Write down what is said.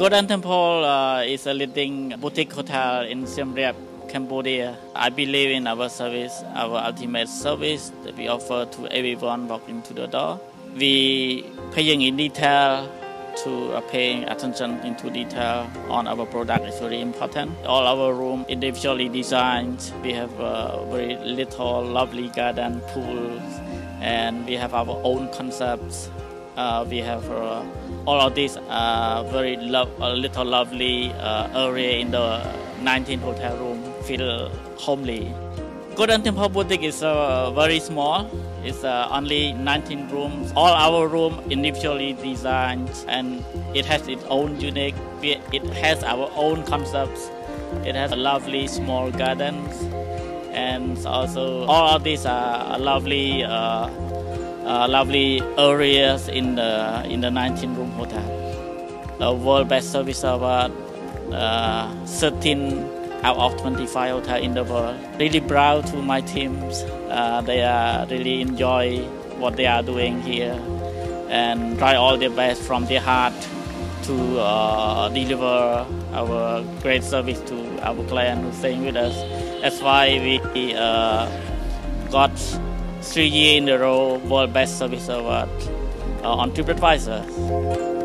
Golden Temple uh, is a leading boutique hotel in Siem Reap, Cambodia. I believe in our service, our ultimate service that we offer to everyone walking to the door. We paying in detail to uh, paying attention into detail on our product is very important. All our room individually designed. We have a very little lovely garden pools and we have our own concepts. Uh, we have uh, all of these uh, very lo little lovely uh, area in the 19 hotel room feel homely. Golden Temple Boutique is uh, very small. It's uh, only 19 rooms. All our room individually designed and it has its own unique, it has our own concepts. It has a lovely small gardens and also all of these are lovely uh, uh, lovely areas in the in the 19 room hotel. The World Best Service Award, uh, 13 out of 25 hotels in the world. Really proud to my teams. Uh, they are really enjoy what they are doing here and try all their best from their heart to uh, deliver our great service to our client who's staying with us. That's why we uh, got three years in a row World Best Service Award uh, on TripAdvisor.